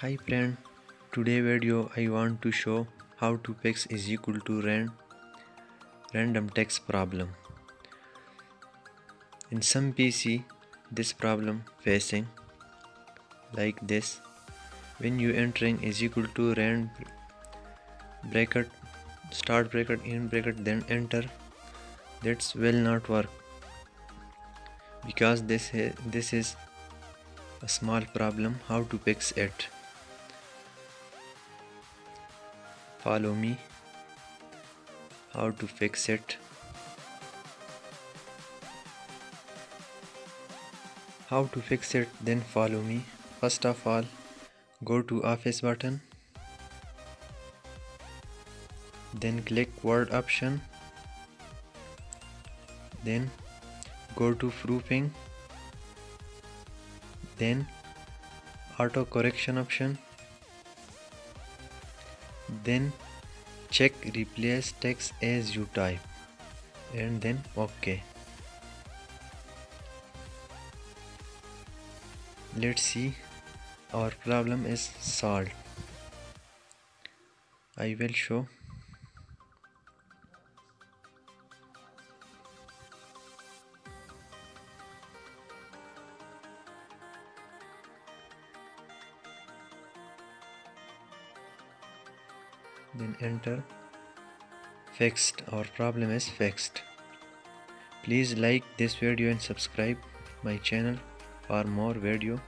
Hi friend, today video I want to show how to fix is equal to ran, random text problem. In some PC this problem facing like this. When you entering is equal to rand bracket start bracket in bracket then enter that's will not work. Because this this is a small problem how to fix it follow me how to fix it. How to fix it then follow me. First of all go to office button then click word option then go to proofing then auto correction option then check replace text as you type. And then ok. Let's see. Our problem is solved. I will show then enter. Fixed our problem is fixed. Please like this video and subscribe my channel for more video